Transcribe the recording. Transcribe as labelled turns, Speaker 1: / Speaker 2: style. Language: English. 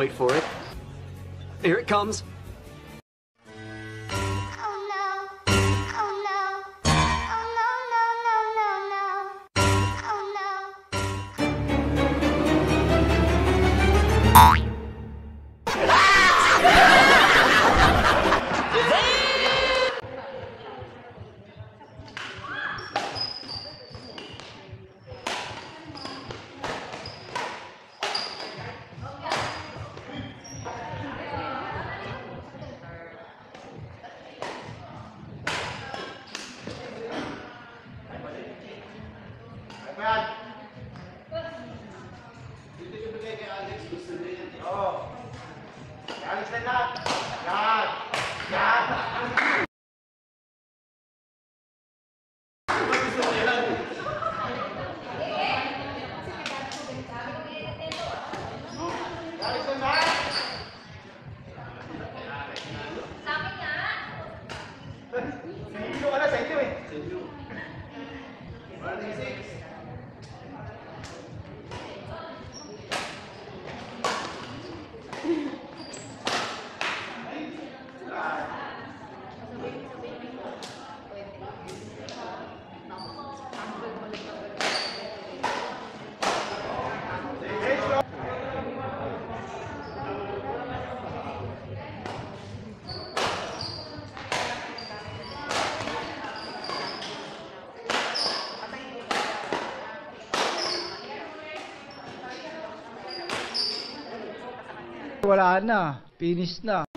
Speaker 1: Wait for it. Here it comes.
Speaker 2: wala na. Finish na.